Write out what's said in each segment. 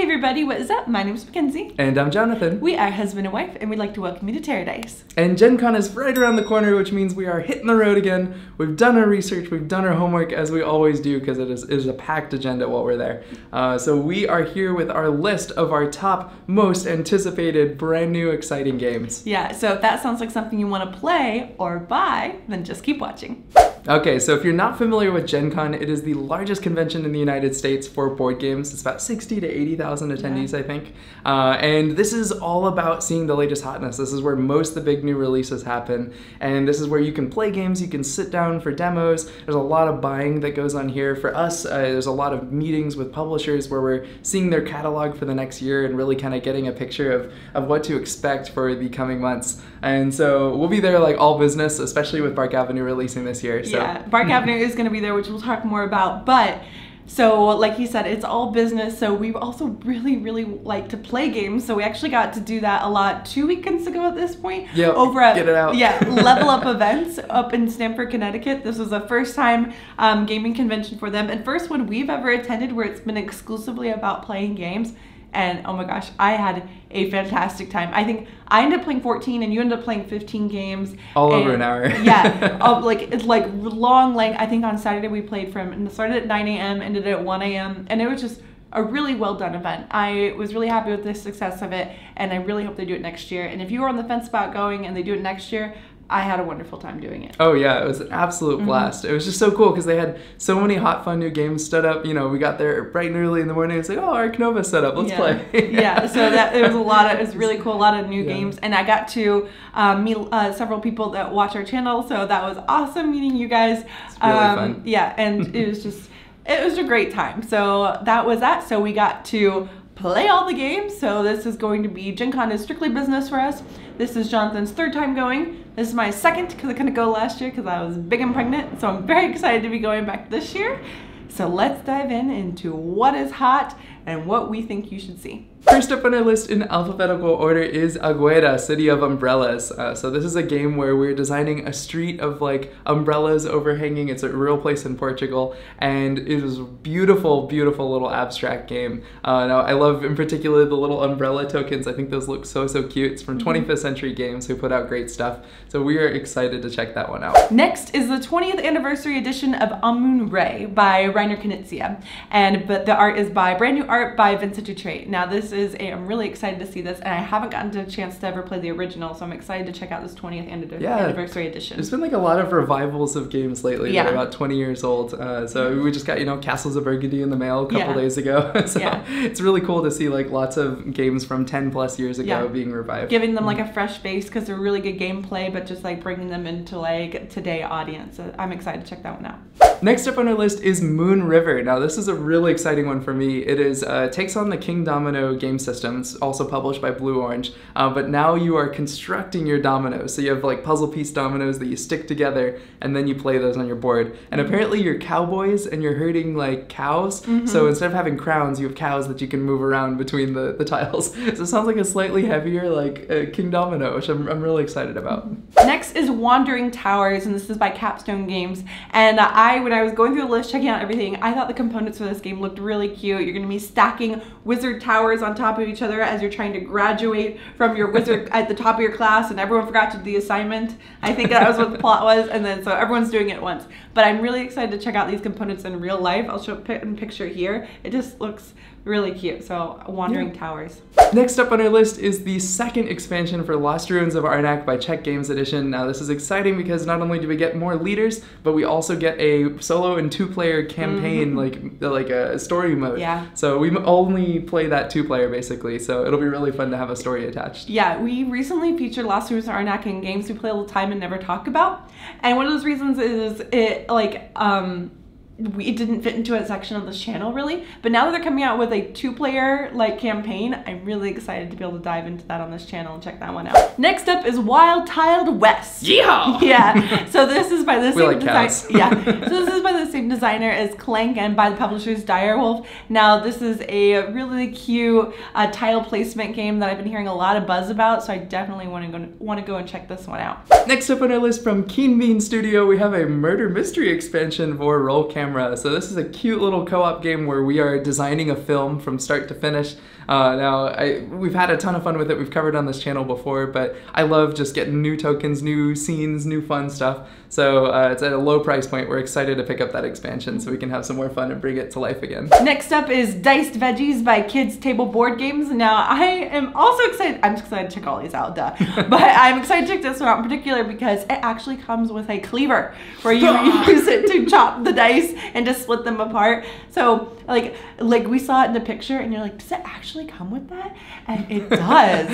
Hey everybody, what is up? My name is Mackenzie. And I'm Jonathan. We are husband and wife, and we'd like to welcome you to TerreDice. And Gen Con is right around the corner, which means we are hitting the road again. We've done our research, we've done our homework as we always do, because it is, it is a packed agenda while we're there. Uh, so we are here with our list of our top most anticipated brand new exciting games. Yeah, so if that sounds like something you want to play or buy, then just keep watching. Okay, so if you're not familiar with Gen Con, it is the largest convention in the United States for board games. It's about 60 to 80,000 attendees, yeah. I think. Uh, and this is all about seeing the latest hotness. This is where most of the big new releases happen. And this is where you can play games, you can sit down for demos. There's a lot of buying that goes on here. For us, uh, there's a lot of meetings with publishers where we're seeing their catalog for the next year and really kind of getting a picture of, of what to expect for the coming months. And so we'll be there like all business, especially with Bark Avenue releasing this year. So. Yeah, Bark Avenue is going to be there, which we'll talk more about. But so, like he said, it's all business. So we also really, really like to play games. So we actually got to do that a lot two weekends ago at this point. Yeah. Over at yeah Level Up Events up in Stamford, Connecticut. This was the first time um, gaming convention for them, and first one we've ever attended where it's been exclusively about playing games and oh my gosh, I had a fantastic time. I think I ended up playing 14 and you ended up playing 15 games. All over an hour. yeah, oh, like it's like long length. I think on Saturday we played from and started at 9 a.m. ended at 1 a.m. and it was just a really well done event. I was really happy with the success of it and I really hope they do it next year. And if you are on the fence about going and they do it next year, I had a wonderful time doing it. Oh yeah, it was an absolute mm-hmm. blast. Mm-hmm. It was just so cool because they had so many hot, fun new games set up. You know, we got there bright and early in the morning. It's like, oh, Nova set up. Let's yeah. play. yeah. So that it was a lot of. It was really cool. A lot of new yeah. games, and I got to um, meet uh, several people that watch our channel. So that was awesome meeting you guys. It's really um, fun. Yeah, and it was just. It was a great time. So that was that. So we got to play all the games. So this is going to be Gen Con is strictly business for us. This is Jonathan's third time going. This is my second because I couldn't go last year because I was big and pregnant. So I'm very excited to be going back this year. So let's dive in into what is hot and what we think you should see. First up on our list in alphabetical order is Agueda, City of Umbrellas. Uh, so this is a game where we're designing a street of like umbrellas overhanging. It's a real place in Portugal, and it is a beautiful, beautiful little abstract game. Uh, now I love in particular the little umbrella tokens. I think those look so, so cute. It's from 25th mm-hmm. Century Games who put out great stuff. So we are excited to check that one out. Next is the 20th anniversary edition of Amun-Re by Reiner Knizia. And but the art is by brand new art by Vincent Dutrait. Now this is a, I'm really excited to see this and I haven't gotten a chance to ever play the original so I'm excited to check out this 20th yeah, anniversary edition. There's been like a lot of revivals of games lately yeah. that are about 20 years old. Uh, so we just got, you know, Castles of Burgundy in the mail a couple yeah. days ago. so yeah. it's really cool to see like lots of games from 10 plus years ago being revived. Giving them like a fresh face because they're really good gameplay but just like bringing them into like today audience. So I'm excited to check that one out. Next up on our list is Moon River. Now this is a really exciting one for me. It is uh, takes on the Kingdomino game system. It's also published by Blue Orange, uh, but now you are constructing your dominoes. So you have like puzzle piece dominoes that you stick together and then you play those on your board. And apparently you're cowboys and you're herding like cows. Mm-hmm. So instead of having crowns, you have cows that you can move around between the, the tiles. So it sounds like a slightly heavier like uh, Kingdomino, which I'm, I'm really excited about. Next is Wandering Towers, and this is by Capstone Games. And I would when I was going through the list, checking out everything, I thought the components for this game looked really cute. You're gonna be stacking wizard towers on top of each other as you're trying to graduate from your wizard at the top of your class and everyone forgot to do the assignment. I think that was what the plot was. And then so everyone's doing it once. But I'm really excited to check out these components in real life. I'll show a picture here. It just looks really cute. So Wandering yeah. Towers. Next up on our list is the second expansion for Lost Ruins of Arnak by Czech Games Edition. Now this is exciting because not only do we get more leaders, but we also get a solo and two-player campaign, mm-hmm. like like a story mode. Yeah. So we only play that two-player basically. So it'll be really fun to have a story attached. Yeah, we recently featured Lost Ruins of Arnak in games we play all the time and never talk about. And one of those reasons is it like um we didn't fit into a section of this channel really. But now that they're coming out with a two-player like campaign i'm really excited to be able to dive into that on this channel and check that one out. Next up is wild tiled west. Yeah yeah. So this is by the same like designer yeah. So this is by the same designer as clank and by the publishers Dire Wolf. Now this is a really cute uh, tile placement game that i've been hearing a lot of buzz about so i definitely want to go want to go and check this one out. Next up on our list from keen bean studio we have a murder mystery expansion for roll cam camera. So this is a cute little co-op game where we are designing a film from start to finish. Uh, now, I, we've had a ton of fun with it. We've covered on this channel before, but I love just getting new tokens, new scenes, new fun stuff. So uh, it's at a low price point. We're excited to pick up that expansion so we can have some more fun and bring it to life again. Next up is Diced Veggies by Kids Table Board Games. Now, I am also excited. I'm excited to check all these out, duh. but I'm excited to check this one out in particular because it actually comes with a cleaver where you use it to chop the dice and to split them apart. So, like, like we saw it in the picture, and you're like, does it actually come with that? And it does.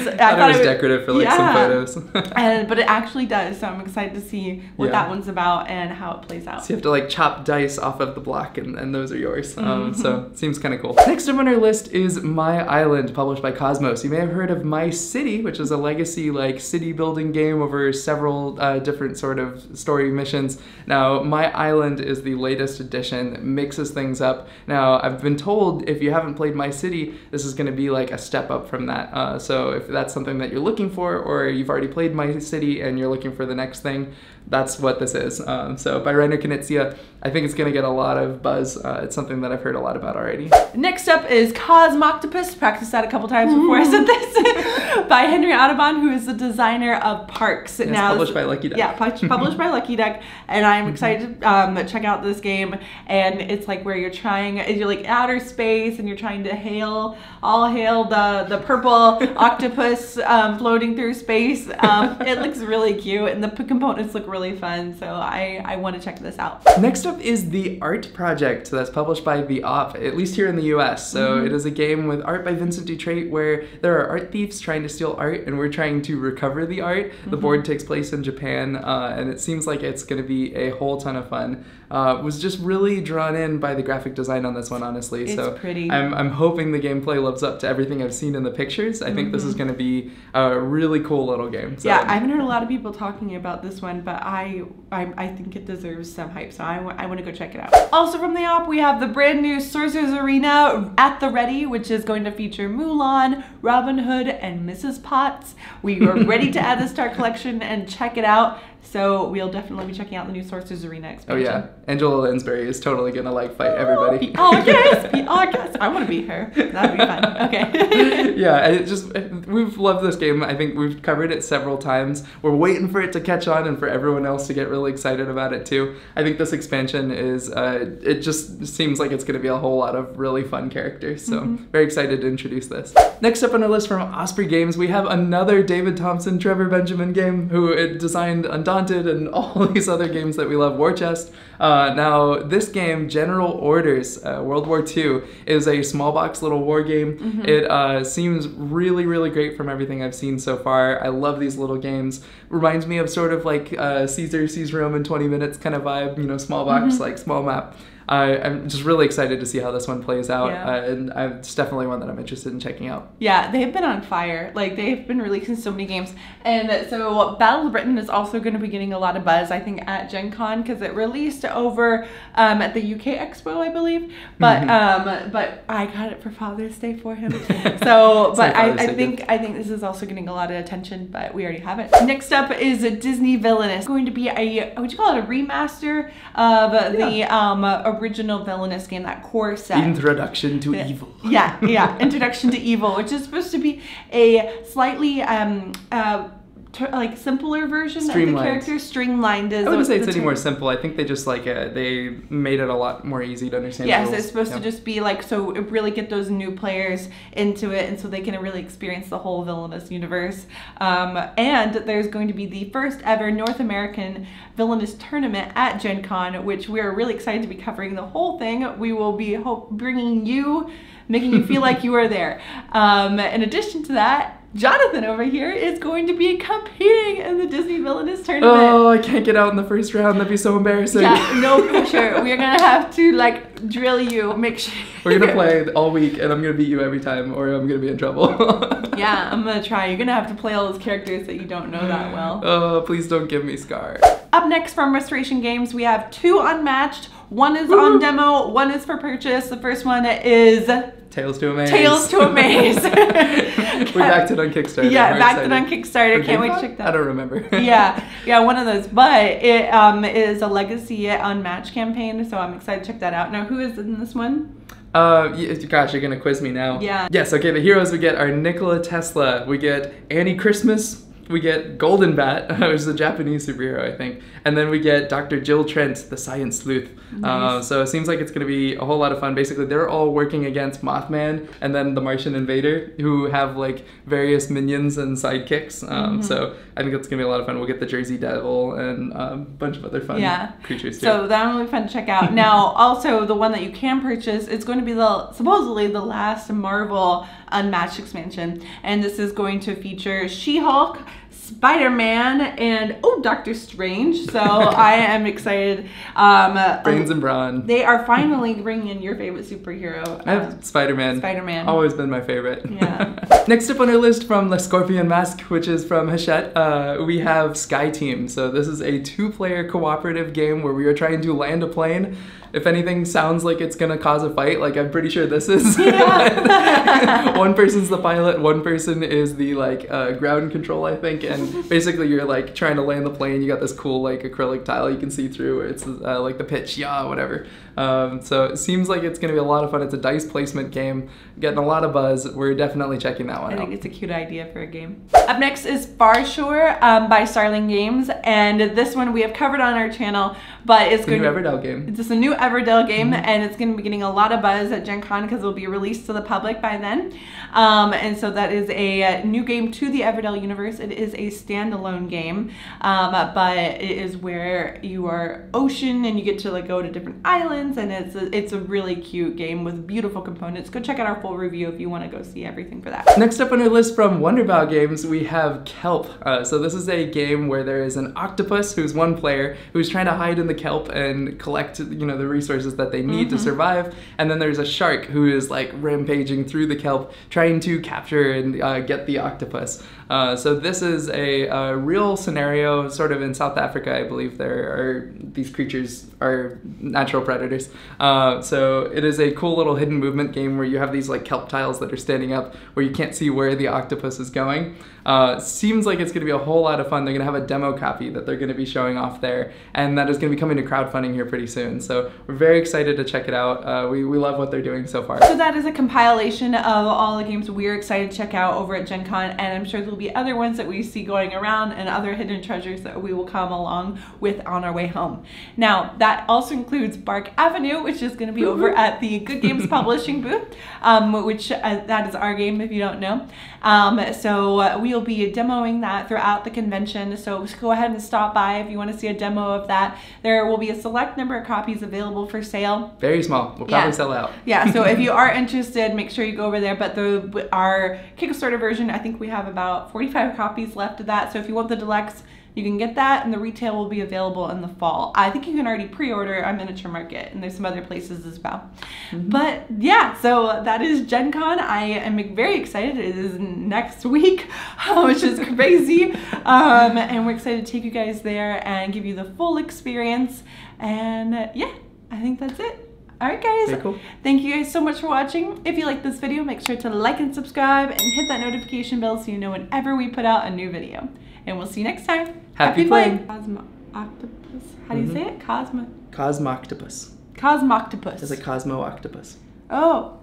I thought, it was decorative for like some photos. and but it actually does. So I'm excited to see what yeah. that one's about and how it plays out. So you have to like chop dice off of the block, and, and those are yours. Um, mm-hmm. so seems kind of cool. Next up on our list is My Island, published by Kosmos. You may have heard of My City, which is a legacy like city building game over several uh, different sort of story missions. Now, My Island is the latest edition, that mixes things up. Now, I've been told if you haven't played My City, this is going to be like a step up from that. Uh, so if that's something that you're looking for, or you've already played My City and you're looking for the next thing, that's what this is. Um, so by Reiner Knizia, I think it's going to get a lot of buzz. Uh, it's something that I've heard a lot about already. Next up is Cosmoctopus. Practiced that a couple times before I said this. by Henry Audubon, who is the designer of Parks. It's now, published by Lucky Duck. Yeah, published by Lucky Duck. And I'm mm-hmm. excited to um, check out this game. And it's like where you're trying, you're like outer space and you're trying to hail, all hail the, the purple octopus um, floating through space. Um, it looks really cute and the components look really fun. So I, I want to check this out. Next up is the Art Project that's published by The Op, at least here in the US. So mm-hmm. it is a game with art by Vincent Dutrait where there are art thieves trying to steal art and we're trying to recover the art. Mm-hmm. The board takes place in Japan uh, and it seems like it's going to be a whole ton of fun. Uh, was just really drawn in by the graphic design on this one, honestly. It's so pretty. I'm, I'm hoping the gameplay lives up to everything I've seen in the pictures. I mm-hmm. think this is mm-hmm. going to be a really cool little game. So. Yeah, I haven't heard a lot of people talking about this one, but I I, I think it deserves some hype, so I, I want to go check it out. Also from the op, we have the brand new Sorcerer's Arena at the ready, which is going to feature Mulan, Robin Hood, and Mrs. Potts. We are ready to add this to our collection and check it out. So we'll definitely be checking out the new Sorcerer's Arena expansion. Oh yeah, Angela Lansbury is totally gonna like fight everybody. Oh, oh yes, oh yes, I want to be her. That'd be fun. Okay. yeah, it just we've loved this game. I think we've covered it several times. We're waiting for it to catch on and for everyone else to get really excited about it too. I think this expansion is uh, it just seems like it's gonna be a whole lot of really fun characters. So mm-hmm. very excited to introduce this. Next up on our list from Osprey Games, we have another David Thompson, Trevor Benjamin game who designed Undaunted Haunted and all these other games that we love, War Chest. Uh, now, this game, General Orders, uh, World War II, is a small box little war game. Mm-hmm. It uh, seems really, really great from everything I've seen so far. I love these little games. Reminds me of sort of like uh, Caesar Seize Rome in 20 minutes kind of vibe, you know, small box, mm-hmm. like small map. I, am just really excited to see how this one plays out, yeah. uh, and I, it's definitely one that I'm interested in checking out. Yeah, they've been on fire. Like they've been releasing so many games, and so Battle of Britain is also going to be getting a lot of buzz. I think at Gen Con because it released over um, at the UK Expo, I believe. But mm-hmm. um, but I got it for Father's Day for him. So, but I, I think I think this is also getting a lot of attention. But we already have it. Next up is a Disney Villainous. It's going to be a what you call it a remaster of yeah. the um, original villainous game, that core set. Introduction to yeah. Evil. Yeah, yeah. Introduction to Evil, which is supposed to be a slightly um, uh, ter- like simpler version of the character. Streamlined is. I wouldn't say it's any more simple. I think they just like uh, they made it a lot more easy to understand. Yes, it's supposed to just be like so it really get those new players into it, and so they can really experience the whole villainous universe. Um, and there's going to be the first ever North American villainous tournament at Gen Con, which we're really excited to be covering the whole thing. We will be hope- bringing you making you feel like you are there. Um, in addition to that, Jonathan over here is going to be competing in the Disney Villainous tournament. Oh, I can't get out in the first round. That'd be so embarrassing. Yeah, no pressure. We're gonna have to like drill you. Make sure. We're gonna play all week, and I'm gonna beat you every time, or I'm gonna be in trouble. yeah, I'm gonna try. You're gonna have to play all those characters that you don't know that well. Oh, please don't give me Scar. Up next from Restoration Games, we have two unmatched. One is on demo. One is for purchase. The first one is Tales to Amaze. Tales to Amaze. we backed it on Kickstarter. Yeah, We're backed it on Kickstarter. Can't wait to check that I don't remember. yeah, yeah, one of those. But it um, is a Legacy Unmatched campaign, so I'm excited to check that out. Now, who is in this one? Uh, gosh, you're gonna quiz me now. Yeah. Yes. Okay. The heroes we get are Nikola Tesla. We get Annie Christmas. We get Golden Bat, which is a Japanese superhero, I think, and then we get Dr. Jill Trent, the science sleuth. Uh, so it seems like it's gonna be a whole lot of fun. Basically, they're all working against Mothman and then the Martian Invader, who have like various minions and sidekicks. Um, Mm-hmm. So I think it's gonna be a lot of fun. We'll get the Jersey Devil and um, a bunch of other fun Yeah. creatures too. So that one will be fun to check out. Now, also the one that you can purchase is going to be the supposedly the last Marvel Unmatched expansion, and this is going to feature She-Hulk. Spider-Man and oh Doctor Strange, so I am excited. Um, Brains and brawn. they are finally bringing in your favorite superhero, I have Spider-Man. Spider-Man. Always been my favorite. Yeah. Next up on our list from The Scorpion Masqué, which is from Hachette, uh, we have Sky Team. So this is a two-player cooperative game where we are trying to land a plane. If anything sounds like it's gonna cause a fight, like I'm pretty sure this is. Yeah. one person's the pilot, one person is the like uh, ground control, I think, and basically you're like trying to land the plane. You got this cool like acrylic tile you can see through. It's uh, like the pitch, yeah, whatever. Um, so it seems like it's gonna be a lot of fun. It's a dice placement game, getting a lot of buzz. We're definitely checking that one I out. think it's a cute idea for a game. Up next is Farshore um, by Starling Games, and this one we have covered on our channel, but it's It's a new going to Everdell game. It's just a new Everdell game, Mm-hmm. and it's going to be getting a lot of buzz at Gen Con because it will be released to the public by then. Um, and so that is a uh, new game to the Everdell universe. It is a standalone game, um, but it is where you are ocean and you get to like go to different islands, and it's a, it's a really cute game with beautiful components. Go check out our full review if you want to go see everything for that. Next up on our list from Wonderbow Games, we have Kelp. Uh, so this is a game where there is an octopus who's one player who's trying to hide in the kelp and collect, you know, the resources that they need to survive. And then there's a shark who is like rampaging through the kelp, trying to capture and uh, get the octopus. Uh, so this is a, uh real scenario, sort of in South Africa, I believe. There are these creatures are natural predators. Uh, so it is a cool little hidden movement game where you have these like kelp tiles that are standing up where you can't see where the octopus is going. Uh, seems like it's going to be a whole lot of fun. They're going to have a demo copy that they're going to be showing off there, and that is going to be coming to crowdfunding here pretty soon. So we're very excited to check it out. Uh, we, we love what they're doing so far. So that is a compilation of all the games we're excited to check out over at Gen Con, and I'm sure there'll be other ones that we see going around and other hidden treasures that we will come along with on our way home. Now, that also includes Bark Avenue, which is going to be over at the Good Games Publishing booth, um, which uh, that is our game if you don't know. Um, so uh, we'll be demoing that throughout the convention. So go ahead and stop by if you want to see a demo of that. There will be a select number of copies available for sale. Very small. We'll probably Yeah. sell out. Yeah, so if you are interested, make sure you go over there. But the our Kickstarter version, I think we have about 45 copies left of that. So if you want the deluxe, you can get that, and the retail will be available in the fall. I think you can already pre-order on Miniature Market, and there's some other places as well. But yeah, so that is Gen Con. I am very excited. It is next week, which is crazy. Um, and we're excited to take you guys there and give you the full experience. And uh, yeah, I think that's it. All right, guys. Cool. Thank you guys so much for watching. If you like this video, make sure to like and subscribe and hit that notification bell so you know whenever we put out a new video. And we'll see you next time. Happy playing. Cosmo octopus. How do you Mhm. say it? Cosmo Cosmoctopus. Cosmoctopus. It's a Cosmo octopus. oh,